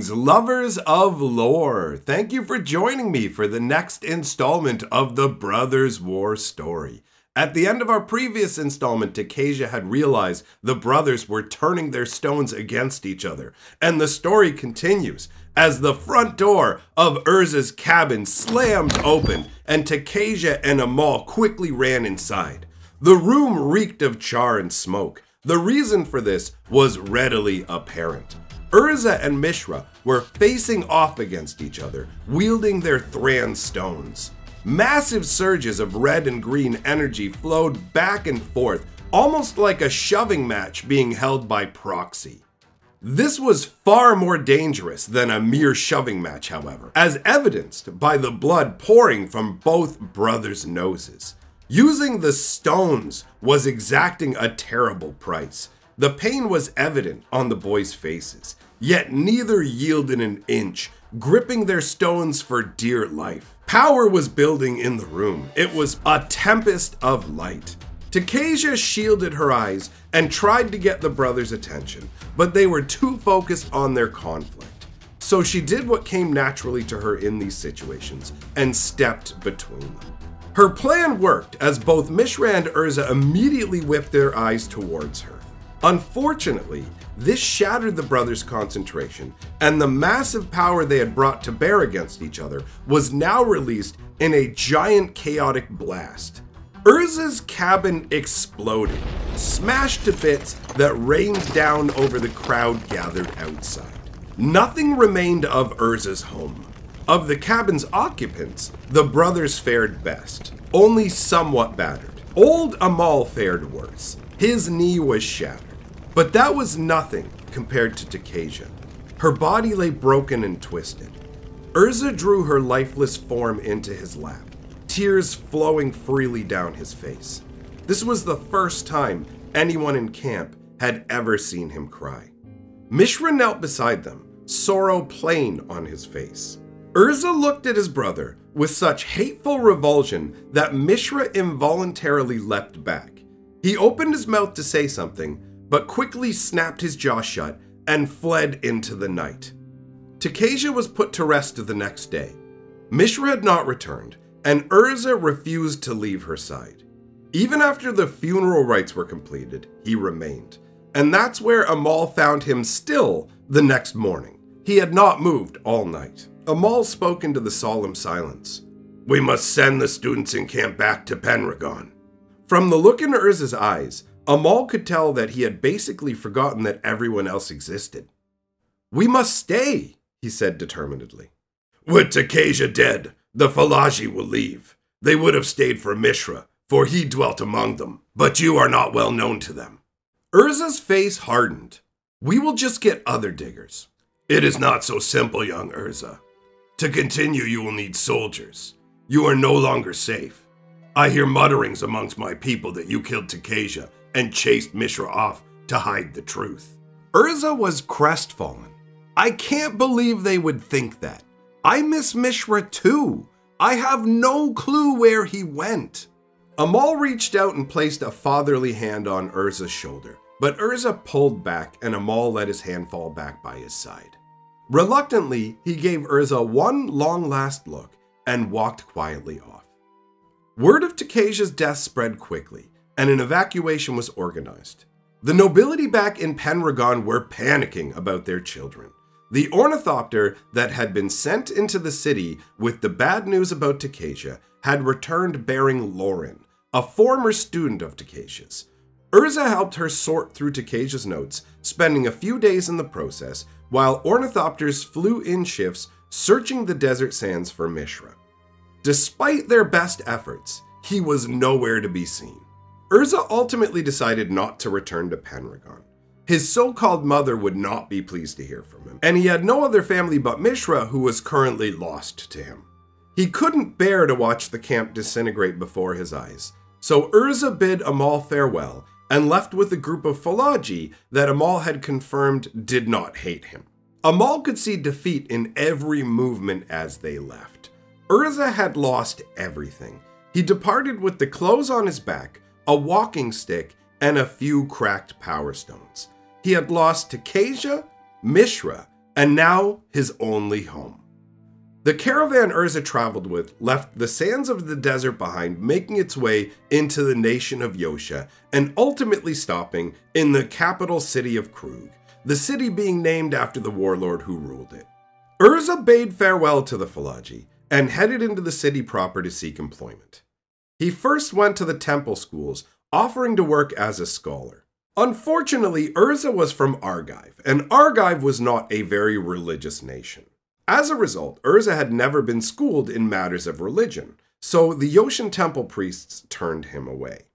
Greetings, lovers of lore. Thank you for joining me for the next installment of the Brothers War story. At the end of our previous installment, Tocasia had realized the brothers were turning their stones against each other, and the story continues as the front door of Urza's cabin slammed open and Tocasia and Amal quickly ran inside. The room reeked of char and smoke. The reason for this was readily apparent. Urza and Mishra were facing off against each other, wielding their Thran stones. Massive surges of red and green energy flowed back and forth, almost like a shoving match being held by proxy. This was far more dangerous than a mere shoving match, however, as evidenced by the blood pouring from both brothers' noses. Using the stones was exacting a terrible price. The pain was evident on the boys' faces, yet neither yielded an inch, gripping their stones for dear life. Power was building in the room. It was a tempest of light. Tocasia shielded her eyes and tried to get the brothers' attention, but they were too focused on their conflict. So she did what came naturally to her in these situations and stepped between them. Her plan worked as both Mishra and Urza immediately whipped their eyes towards her. Unfortunately, this shattered the brothers' concentration, and the massive power they had brought to bear against each other was now released in a giant chaotic blast. Urza's cabin exploded, smashed to bits that rained down over the crowd gathered outside. Nothing remained of Urza's home. Of the cabin's occupants, the brothers fared best, only somewhat battered. Old Amal fared worse. His knee was shattered. But that was nothing compared to Tocasia. Her body lay broken and twisted. Urza drew her lifeless form into his lap, tears flowing freely down his face. This was the first time anyone in camp had ever seen him cry. Mishra knelt beside them, sorrow plain on his face. Urza looked at his brother with such hateful revulsion that Mishra involuntarily leapt back. He opened his mouth to say something, but quickly snapped his jaw shut and fled into the night. Tocasia was put to rest the next day. Mishra had not returned, and Urza refused to leave her side. Even after the funeral rites were completed, he remained. And that's where Amal found him still the next morning. He had not moved all night. Amal spoke into the solemn silence. We must send the students in camp back to Penregon. From the look in Urza's eyes, Amal could tell that he had basically forgotten that everyone else existed. We must stay, he said determinedly. With Tocasia dead, the Falaji will leave. They would have stayed for Mishra, for he dwelt among them, but you are not well known to them. Urza's face hardened. We will just get other diggers. It is not so simple, young Urza. To continue, you will need soldiers. You are no longer safe. I hear mutterings amongst my people that you killed Tocasia and chased Mishra off to hide the truth. Urza was crestfallen. I can't believe they would think that. I miss Mishra too. I have no clue where he went. Amal reached out and placed a fatherly hand on Urza's shoulder, but Urza pulled back and Amal let his hand fall back by his side. Reluctantly, he gave Urza one long last look and walked quietly off. Word of Tocasia's death spread quickly, and an evacuation was organized. The nobility back in Penregon were panicking about their children. The ornithopter that had been sent into the city with the bad news about Tocasia had returned bearing Loran, a former student of Tocasia's. Urza helped her sort through Tocasia's notes, spending a few days in the process, while ornithopters flew in shifts searching the desert sands for Mishra. Despite their best efforts, he was nowhere to be seen. Urza ultimately decided not to return to Penregon. His so called mother would not be pleased to hear from him, and he had no other family but Mishra who was currently lost to him. He couldn't bear to watch the camp disintegrate before his eyes, so Urza bid Amal farewell and left with a group of Falaji that Amal had confirmed did not hate him. Amal could see defeat in every movement as they left. Urza had lost everything. He departed with the clothes on his back, a walking stick, and a few cracked power stones. He had lost Tocasia, Mishra, and now his only home. The caravan Urza traveled with left the sands of the desert behind, making its way into the nation of Yotia and ultimately stopping in the capital city of Kroog, the city being named after the warlord who ruled it. Urza bade farewell to the Falaji and headed into the city proper to seek employment. He first went to the temple schools, offering to work as a scholar. Unfortunately, Urza was from Argive, and Argive was not a very religious nation. As a result, Urza had never been schooled in matters of religion, so the Yotian temple priests turned him away.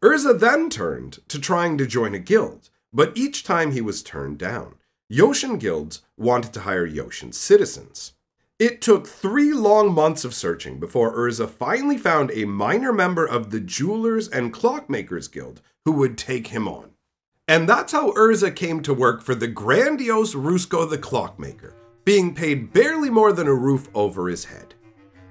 Urza then turned to trying to join a guild, but each time he was turned down. Yotian guilds wanted to hire Yotian citizens. It took three long months of searching before Urza finally found a minor member of the Jewelers and Clockmakers Guild who would take him on. And that's how Urza came to work for the grandiose Rusko the Clockmaker, being paid barely more than a roof over his head.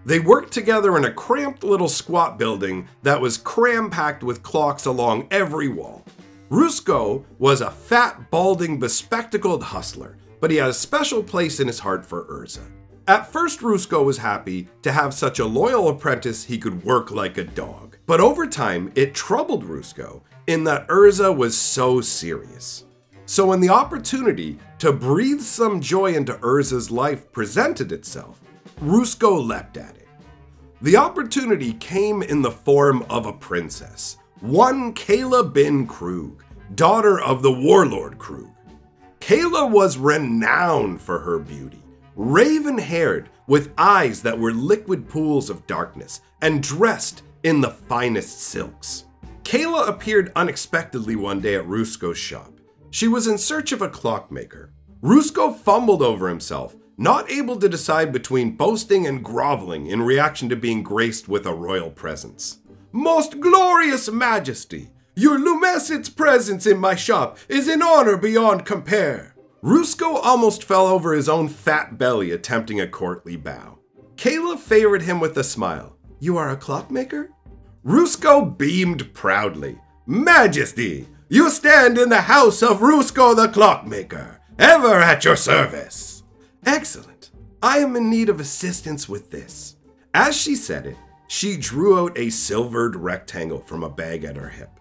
They worked together in a cramped little squat building that was cram packed with clocks along every wall. Rusko was a fat, balding, bespectacled hustler, but he had a special place in his heart for Urza. At first, Rusko was happy to have such a loyal apprentice he could work like a dog. But over time, it troubled Rusko in that Urza was so serious. So when the opportunity to breathe some joy into Urza's life presented itself, Rusko leapt at it. The opportunity came in the form of a princess, one Kayla bin Kroog, daughter of the warlord Kroog. Kayla was renowned for her beauty, raven haired, with eyes that were liquid pools of darkness, and dressed in the finest silks. Kayla appeared unexpectedly one day at Rusko's shop. She was in search of a clockmaker. Rusko fumbled over himself, not able to decide between boasting and groveling in reaction to being graced with a royal presence. Most glorious majesty, your Lumescent's presence in my shop is an honor beyond compare. Rusko almost fell over his own fat belly attempting a courtly bow. Kayla favored him with a smile. You are a clockmaker? Rusko beamed proudly. Majesty, you stand in the house of Rusko the Clockmaker, ever at your service. Excellent. I am in need of assistance with this. As she said it, she drew out a silvered rectangle from a bag at her hip.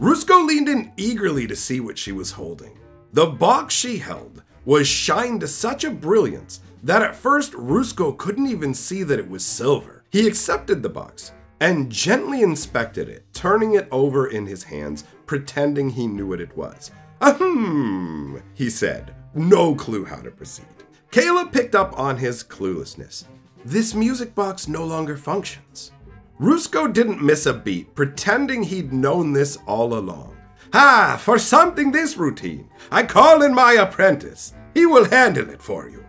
Rusko leaned in eagerly to see what she was holding. The box she held was shined to such a brilliance that at first Rusko couldn't even see that it was silver. He accepted the box and gently inspected it, turning it over in his hands, pretending he knew what it was. Ahem, he said, no clue how to proceed. Kayla picked up on his cluelessness. This music box no longer functions. Rusko didn't miss a beat, pretending he'd known this all along. Ah, for something this routine, I call in my apprentice. He will handle it for you.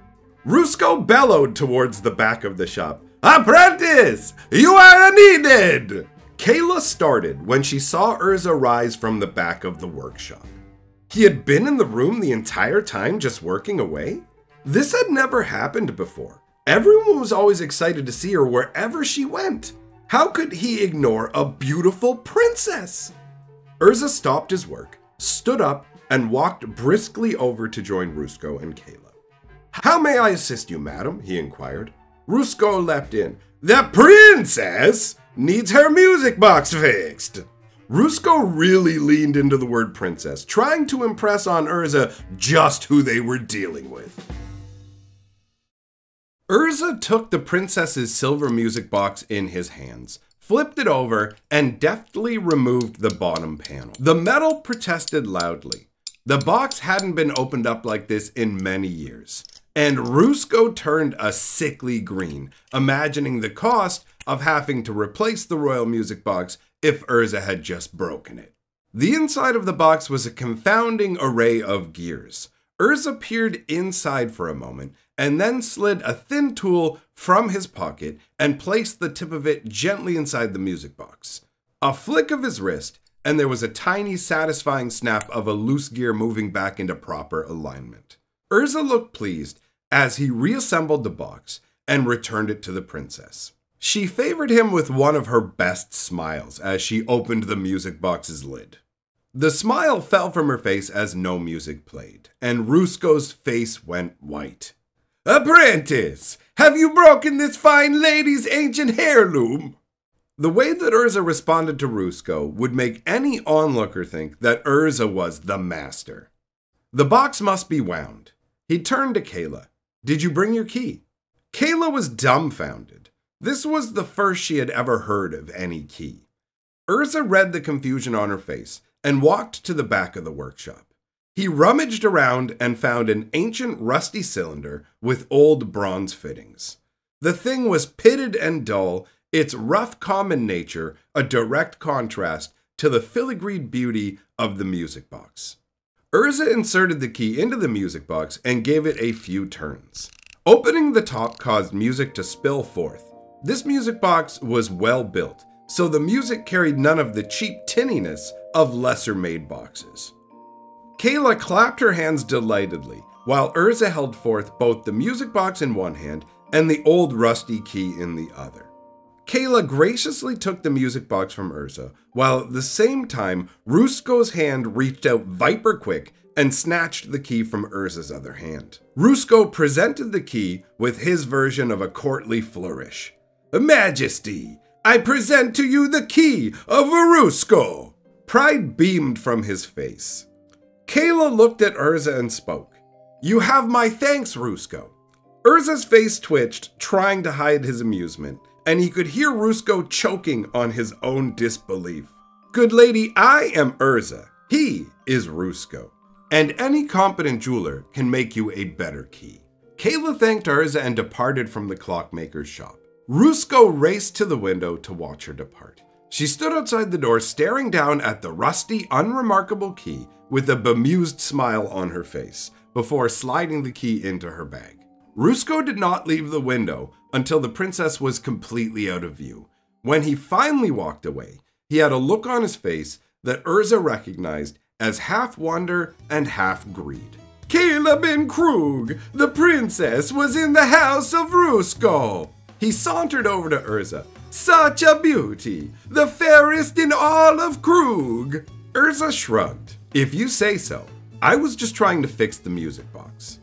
Rusko bellowed towards the back of the shop. Apprentice, you are needed! Kayla started when she saw Urza rise from the back of the workshop. He had been in the room the entire time just working away? This had never happened before. Everyone was always excited to see her wherever she went. How could he ignore a beautiful princess? Urza stopped his work, stood up, and walked briskly over to join Rusko and Kayla. How may I assist you, madam? he inquired. Rusko leapt in. The princess needs her music box fixed. Rusko really leaned into the word princess, trying to impress on Urza just who they were dealing with. Urza took the princess's silver music box in his hands, flipped it over, and deftly removed the bottom panel. The metal protested loudly. The box hadn't been opened up like this in many years. And Rusko turned a sickly green, imagining the cost of having to replace the royal music box if Urza had just broken it. The inside of the box was a confounding array of gears. Urza peered inside for a moment and then slid a thin tool from his pocket and placed the tip of it gently inside the music box. A flick of his wrist, and there was a tiny, satisfying snap of a loose gear moving back into proper alignment. Urza looked pleased as he reassembled the box and returned it to the princess. She favored him with one of her best smiles as she opened the music box's lid. The smile fell from her face as no music played, and Rusko's face went white. Apprentice, have you broken this fine lady's ancient heirloom? The way that Urza responded to Rusko would make any onlooker think that Urza was the master. The box must be wound. He turned to Kayla. Did you bring your key? Kayla was dumbfounded. This was the first she had ever heard of any key. Urza read the confusion on her face and walked to the back of the workshop. He rummaged around and found an ancient rusty cylinder with old bronze fittings. The thing was pitted and dull, its rough common nature a direct contrast to the filigreed beauty of the music box. Urza inserted the key into the music box and gave it a few turns. Opening the top caused music to spill forth. This music box was well built, so the music carried none of the cheap tinniness of lesser made boxes. Kayla clapped her hands delightedly, while Urza held forth both the music box in one hand and the old rusty key in the other. Kayla graciously took the music box from Urza, while at the same time, Rusko's hand reached out viper quick and snatched the key from Urza's other hand. Rusko presented the key with his version of a courtly flourish. Majesty, I present to you the key of Rusko. Pride beamed from his face. Kayla looked at Urza and spoke. You have my thanks, Rusko. Urza's face twitched, trying to hide his amusement, and he could hear Rusko choking on his own disbelief. Good lady, I am Urza. He is Rusko. And any competent jeweler can make you a better key. Kayla thanked Urza and departed from the clockmaker's shop. Rusko raced to the window to watch her depart. She stood outside the door staring down at the rusty, unremarkable key with a bemused smile on her face before sliding the key into her bag. Rusko did not leave the window until the princess was completely out of view. When he finally walked away, he had a look on his face that Urza recognized as half wonder and half greed. Kayla bin Kroog, the princess, was in the house of Rusko. He sauntered over to Urza. Such a beauty, the fairest in all of Kroog. Urza shrugged. If you say so, I was just trying to fix the music box.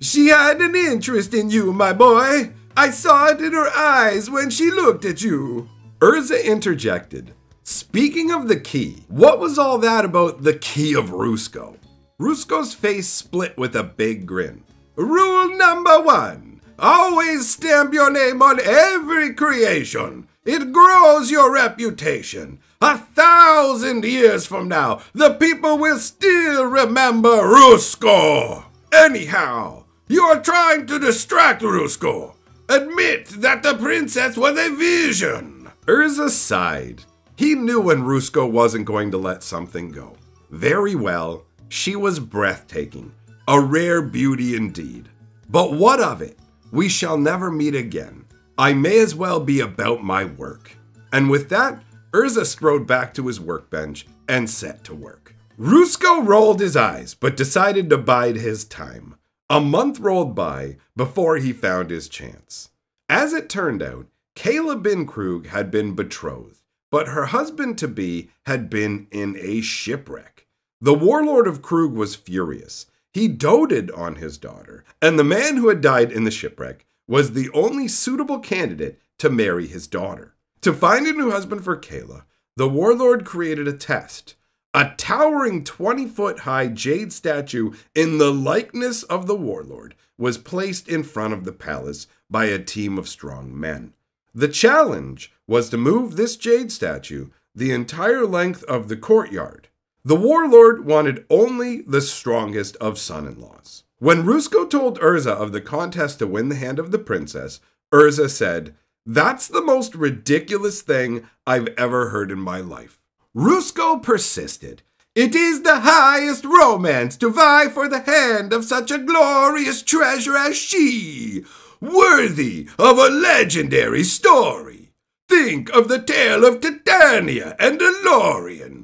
She had an interest in you, my boy. I saw it in her eyes when she looked at you. Urza interjected. Speaking of the key, what was all that about the key of Rusko? Rusko's face split with a big grin. Rule number one always stamp your name on every creation. It grows your reputation. A thousand years from now, the people will still remember Rusko. Anyhow, you are trying to distract Rusko. Admit that the princess was a vision. Urza sighed. He knew when Rusko wasn't going to let something go. Very well, she was breathtaking, a rare beauty indeed. But what of it? We shall never meet again. I may as well be about my work. And with that, Urza strode back to his workbench and set to work. Rusko rolled his eyes, but decided to bide his time. A month rolled by before he found his chance. As it turned out, Kayla bin Kroog had been betrothed, but her husband to be had been in a shipwreck. The warlord of Kroog was furious. He doted on his daughter, and the man who had died in the shipwreck was the only suitable candidate to marry his daughter. To find a new husband for Kayla, the warlord created a test. A towering 20 foot high jade statue in the likeness of the warlord was placed in front of the palace by a team of strong men. The challenge was to move this jade statue the entire length of the courtyard. The warlord wanted only the strongest of son in laws. When Rusko told Urza of the contest to win the hand of the princess, Urza said, that's the most ridiculous thing I've ever heard in my life. Rusko persisted. It is the highest romance to vie for the hand of such a glorious treasure as she, worthy of a legendary story. Think of the tale of Titania and Alorian.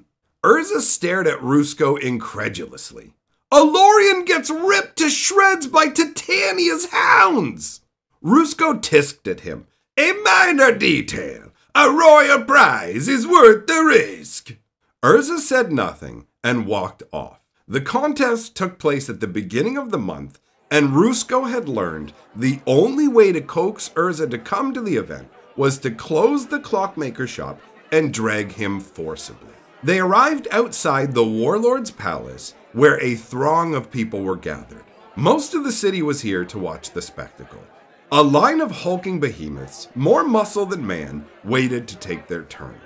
Urza stared at Rusko incredulously. Alorian gets ripped to shreds by Titania's hounds! Rusko tisked at him a minor detail. A royal prize is worth the risk. Urza said nothing, and walked off. The contest took place at the beginning of the month, and Rusko had learned the only way to coax Urza to come to the event was to close the clockmaker shop and drag him forcibly. They arrived outside the warlord's palace where a throng of people were gathered. Most of the city was here to watch the spectacle. A line of hulking behemoths, more muscle than man, waited to take their turn.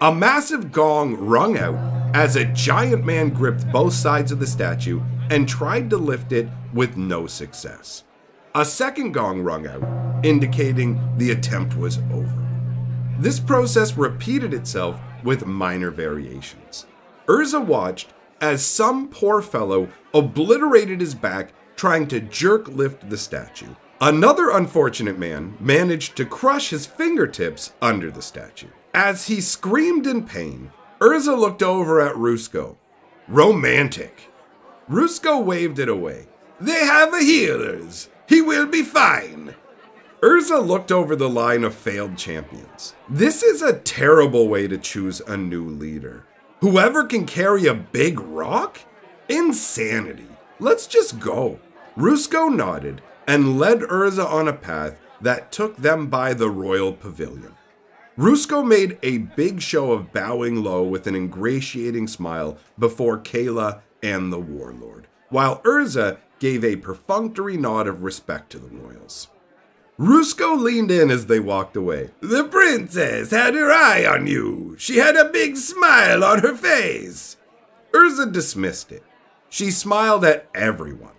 A massive gong rung out as a giant man gripped both sides of the statue and tried to lift it with no success. A second gong rung out, indicating the attempt was over. This process repeated itself with minor variations. Urza watched as some poor fellow obliterated his back trying to jerk lift the statue. Another unfortunate man managed to crush his fingertips under the statue. As he screamed in pain, Urza looked over at Rusko. Romantic. Rusko waved it away. They have a healers. He will be fine. Urza looked over the line of failed champions. This is a terrible way to choose a new leader. Whoever can carry a big rock? Insanity. Let's just go. Rusko nodded and led Urza on a path that took them by the royal pavilion. Rusko made a big show of bowing low with an ingratiating smile before Kayla and the warlord, while Urza gave a perfunctory nod of respect to the royals. Rusko leaned in as they walked away. The princess had her eye on you. She had a big smile on her face. Urza dismissed it. She smiled at everyone.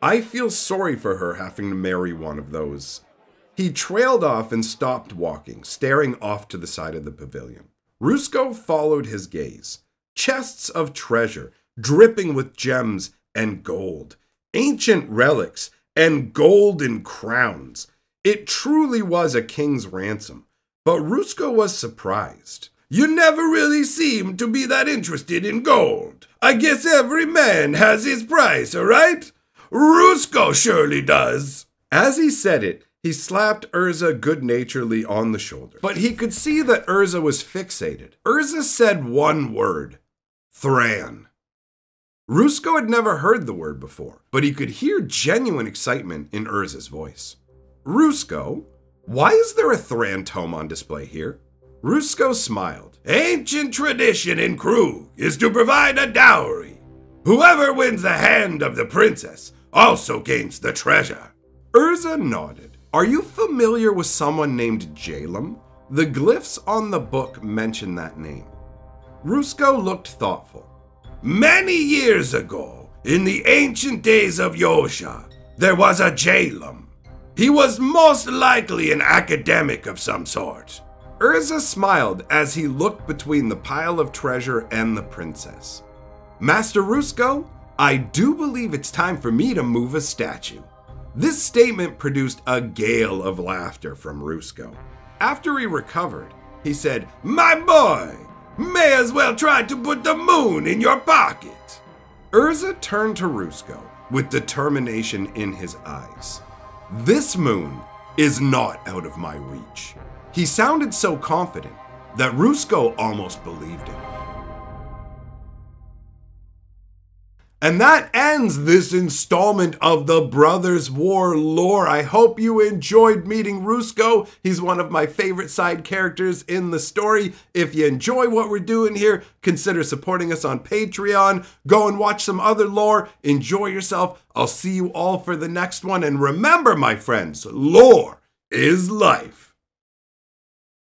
I feel sorry for her having to marry one of those. He trailed off and stopped walking, staring off to the side of the pavilion. Rusko followed his gaze. Chests of treasure, dripping with gems and gold, ancient relics, and golden crowns. It truly was a king's ransom. But Rusko was surprised. You never really seemed to be that interested in gold. I guess every man has his price, all right? Rusko surely does. As he said it, he slapped Urza good naturedly on the shoulder. But he could see that Urza was fixated. Urza said one word Thran. Rusko had never heard the word before, but he could hear genuine excitement in Urza's voice. Rusko, why is there a Thran tome on display here? Rusko smiled. Ancient tradition in Kroog is to provide a dowry. Whoever wins the hand of the princess also gains the treasure. Urza nodded. Are you familiar with someone named Jalum? The glyphs on the book mention that name. Rusko looked thoughtful. Many years ago, in the ancient days of Yotia, there was a Jalum. He was most likely an academic of some sort. Urza smiled as he looked between the pile of treasure and the princess. Master Rusko, I do believe it's time for me to move a statue. This statement produced a gale of laughter from Rusko. After he recovered, he said, My boy, may as well try to put the moon in your pocket. Urza turned to Rusko with determination in his eyes. This moon is not out of my reach. He sounded so confident that Rusko almost believed him. And that ends this installment of the Brothers War lore. I hope you enjoyed meeting Rusko. He's one of my favorite side characters in the story. If you enjoy what we're doing here, consider supporting us on Patreon. Go and watch some other lore. Enjoy yourself. I'll see you all for the next one. And remember, my friends, lore is life.